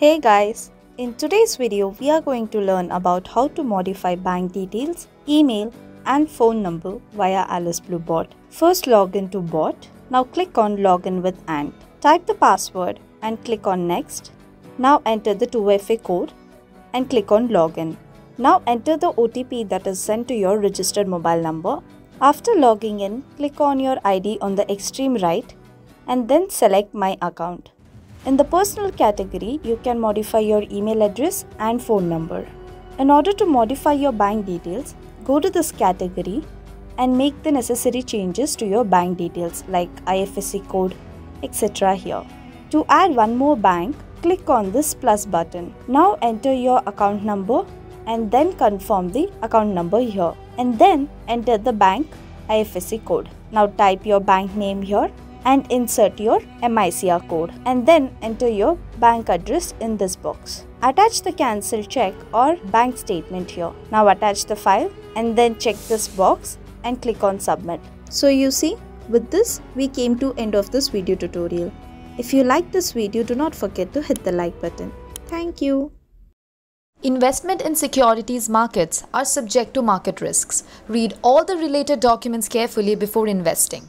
Hey guys, in today's video we are going to learn about how to modify bank details, email and phone number via Alice Blue Bot. First log in to bot. Now click on login with Ant. Type the password and click on next. Now enter the 2FA code and click on login. Now enter the OTP that is sent to your registered mobile number. After logging in, click on your ID on the extreme right and then select my account. In the personal category, you can modify your email address and phone number. In order to modify your bank details, go to this category and make the necessary changes to your bank details like IFSC code, etc. here. To add one more bank, click on this plus button. Now enter your account number and then confirm the account number here and then enter the bank IFSC code. Now type your bank name here and insert your MICR code and then enter your bank address in this box. Attach the cancel check or bank statement here. Now attach the file and then check this box and click on submit. So you see, with this we came to end of this video tutorial. If you like this video, do not forget to hit the like button. Thank you. Investment in securities markets are subject to market risks. Read all the related documents carefully before investing.